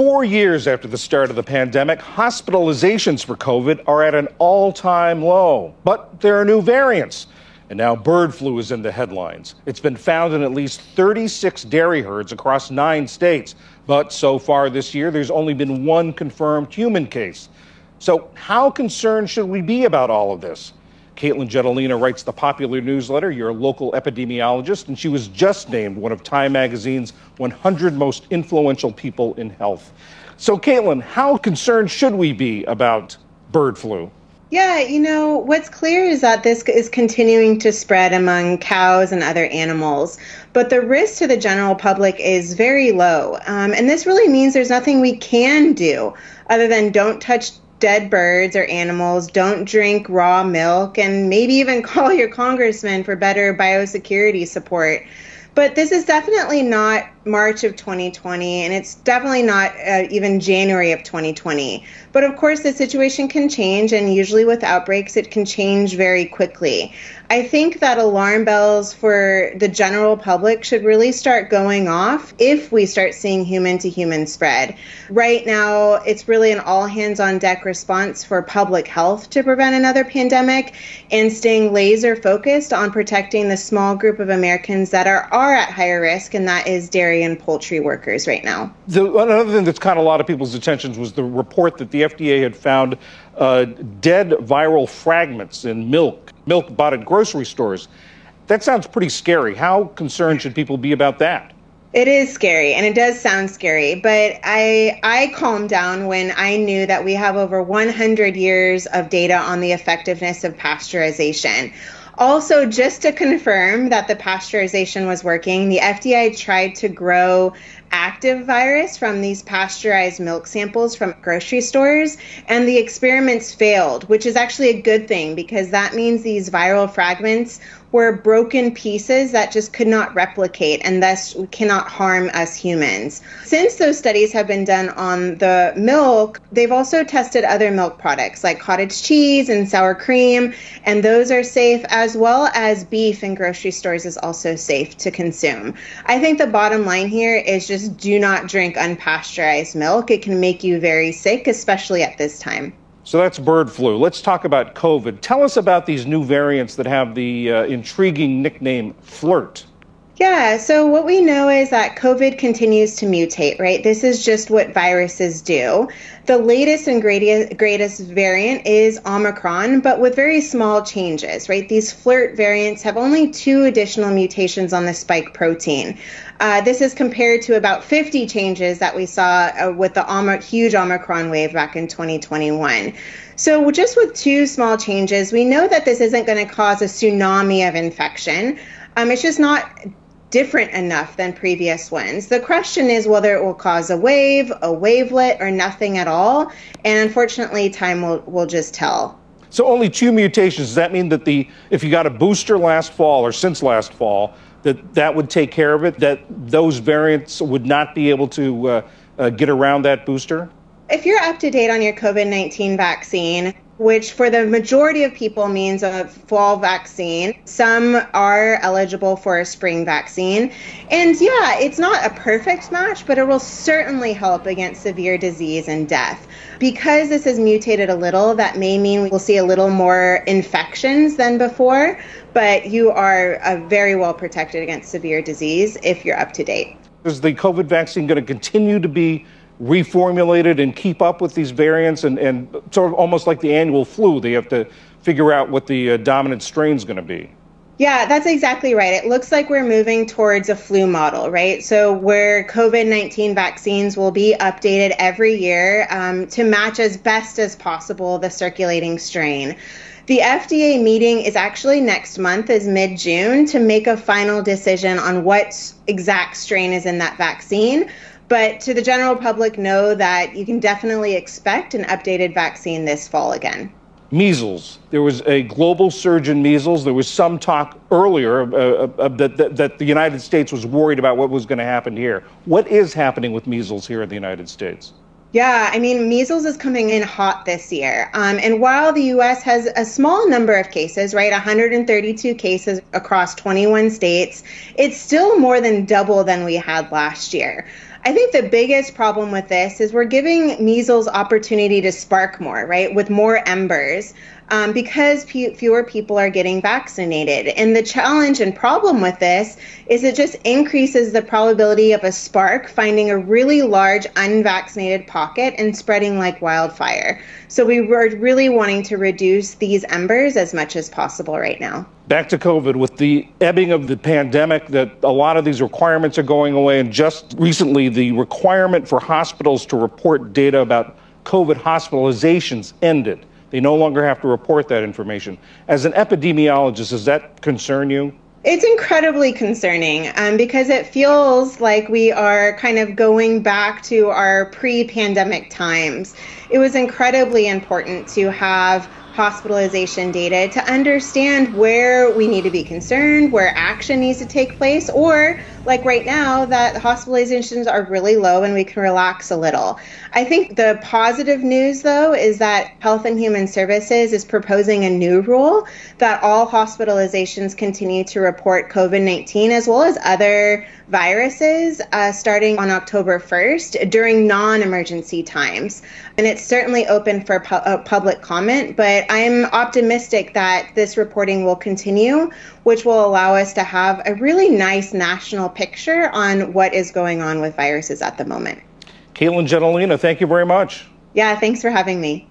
Four years after the start of the pandemic, hospitalizations for COVID are at an all time low. But there are new variants. And now bird flu is in the headlines. It's been found in at least 36 dairy herds across nine states. But so far this year, there's only been one confirmed human case. So, how concerned should we be about all of this? Katelyn Jetelina writes the popular newsletter. You're a local epidemiologist, and she was just named one of Time Magazine's 100 most influential people in health. So, Katelyn, how concerned should we be about bird flu? Yeah, you know, what's clear is that this is continuing to spread among cows and other animals, but the risk to the general public is very low. Um, and this really means there's nothing we can do other than don't touch dead birds or animals, don't drink raw milk, and maybe even call your congressman for better biosecurity support. But this is definitely not March of 2020, and it's definitely not uh, even January of 2020. But of course, the situation can change, and usually with outbreaks, it can change very quickly. I think that alarm bells for the general public should really start going off if we start seeing human to human spread. Right now, it's really an all hands on deck response for public health to prevent another pandemic and staying laser focused on protecting the small group of Americans that are, are at higher risk, and that is dairy and poultry workers right now. The, another thing that's caught a lot of people's attentions was the report that the FDA had found uh, dead viral fragments in milk milk bought at grocery stores. That sounds pretty scary. How concerned should people be about that? It is scary and it does sound scary, but I I calmed down when I knew that we have over 100 years of data on the effectiveness of pasteurization. Also, just to confirm that the pasteurization was working, the FDA tried to grow active virus from these pasteurized milk samples from grocery stores, and the experiments failed, which is actually a good thing because that means these viral fragments were broken pieces that just could not replicate and thus cannot harm us humans. Since those studies have been done on the milk, they've also tested other milk products like cottage cheese and sour cream, and those are safe as well as beef in grocery stores is also safe to consume. I think the bottom line here is just do not drink unpasteurized milk. It can make you very sick, especially at this time. So that's bird flu. Let's talk about COVID. Tell us about these new variants that have the uh, intriguing nickname flirt. Yeah, so what we know is that COVID continues to mutate, right? This is just what viruses do. The latest and greatest variant is Omicron, but with very small changes, right? These flirt variants have only two additional mutations on the spike protein. Uh, this is compared to about 50 changes that we saw uh, with the huge Omicron wave back in 2021. So, just with two small changes, we know that this isn't going to cause a tsunami of infection. Um, it's just not different enough than previous ones. The question is whether it will cause a wave, a wavelet, or nothing at all. And unfortunately, time will, will just tell. So only two mutations. Does that mean that the if you got a booster last fall or since last fall, that that would take care of it? That those variants would not be able to uh, uh, get around that booster? If you're up to date on your COVID 19 vaccine, which for the majority of people means a fall vaccine. Some are eligible for a spring vaccine. And yeah, it's not a perfect match, but it will certainly help against severe disease and death. Because this has mutated a little, that may mean we'll see a little more infections than before, but you are uh, very well protected against severe disease if you're up to date. Is the COVID vaccine going to continue to be reformulated and keep up with these variants and, and sort of almost like the annual flu they have to figure out what the uh, dominant strain is going to be yeah, that's exactly right. It looks like we're moving towards a flu model, right? So, where COVID 19 vaccines will be updated every year um, to match as best as possible the circulating strain. The FDA meeting is actually next month, is mid June, to make a final decision on what exact strain is in that vaccine. But to the general public, know that you can definitely expect an updated vaccine this fall again. Measles. There was a global surge in measles. There was some talk earlier uh, uh, that, that, that the United States was worried about what was going to happen here. What is happening with measles here in the United States? Yeah, I mean, measles is coming in hot this year. Um, and while the US has a small number of cases, right, 132 cases across 21 states, it's still more than double than we had last year. I think the biggest problem with this is we're giving measles opportunity to spark more, right? With more embers um, because fewer people are getting vaccinated. And the challenge and problem with this is it just increases the probability of a spark finding a really large unvaccinated pocket and spreading like wildfire. So we were really wanting to reduce these embers as much as possible right now. Back to COVID, with the ebbing of the pandemic, that a lot of these requirements are going away, and just recently, the requirement for hospitals to report data about COVID hospitalizations ended. They no longer have to report that information. As an epidemiologist, does that concern you? It's incredibly concerning um, because it feels like we are kind of going back to our pre pandemic times. It was incredibly important to have hospitalization data to understand where we need to be concerned, where action needs to take place, or like right now, that hospitalizations are really low and we can relax a little. I think the positive news, though, is that Health and Human Services is proposing a new rule that all hospitalizations continue to report COVID 19 as well as other viruses uh, starting on October 1st during non emergency times. And it's certainly open for pu- uh, public comment, but I'm optimistic that this reporting will continue, which will allow us to have a really nice national picture on what is going on with viruses at the moment. Katelyn Jetelina, thank you very much. Yeah, thanks for having me.